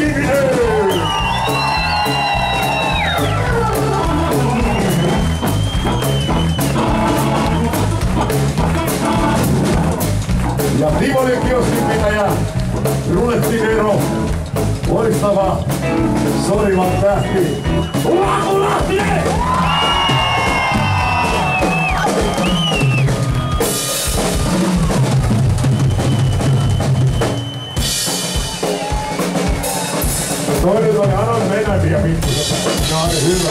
Kivinen! Ja Timonen kioskin pitäjä, Ruletti Vero, loistava Sorivan tähti, Uaku Lahtinen! Toinen oli Aron Venäjä vittu, se on hyvä.